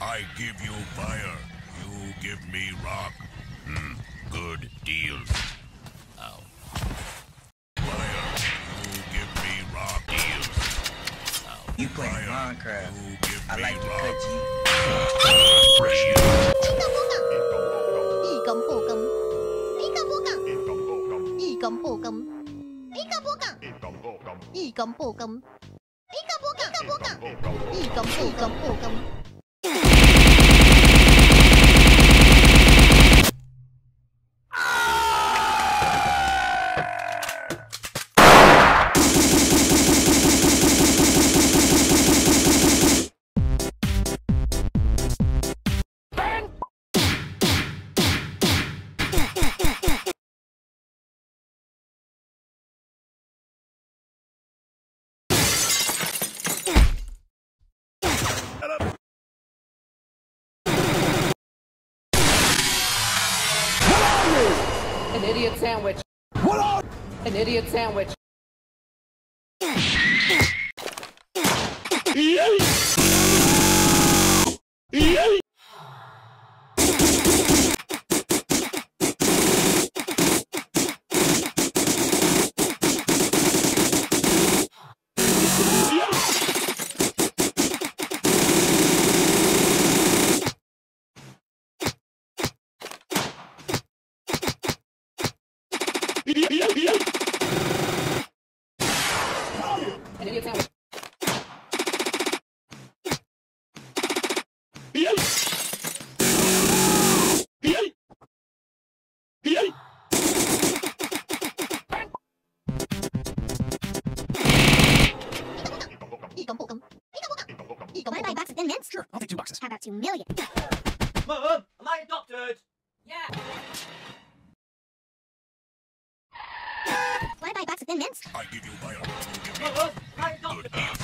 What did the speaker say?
I give you fire. You give me rock. Mm, good deal. Oh. Fire. You give me rock. Deal. Oh. You play fire. Minecraft. I like to cut you. Fresh you. Eekum pokum. Eekum pokum. Eekum pokum. Eekum pokum. Eekum pokum. Eekum pokum. Eekum pokum. Eekum pokum. Eekum pokum. Eekum pokum. An idiot sandwich. An idiot sandwich. An idiot sandwich. Sure, I'll take two boxes. How about two million? Mum, am I adopted? Yeah. I give you my oh, oh, arm.